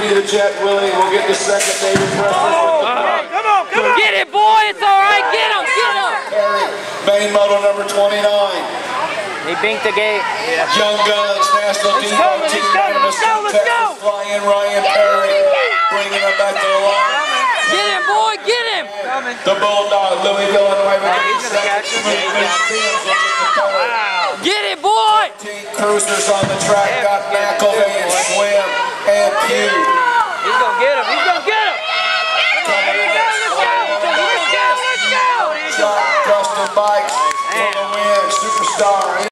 Vinny the Jet Willie will get the second. David Preston. Oh, come on, come on. Get it, boy. It's all right. Get him. Get him. Perry, main moto number 29. He binked the gate. Young Guns, National Let's Depot go, let's go, let's go, let's go. Texas, Flying Ryan Perry, bringing him back to the line. Get him, boy. Get him. The Bulldog, Louis Villanueva, he's gonna catch him. Smooth and Steels will get the third. Wow. Get it, boy. Team Cruisers on the track got McElvey, Swim, and Pugh. He's going to get him. He's going to get him. Dustin Bikes for the win, Superstar.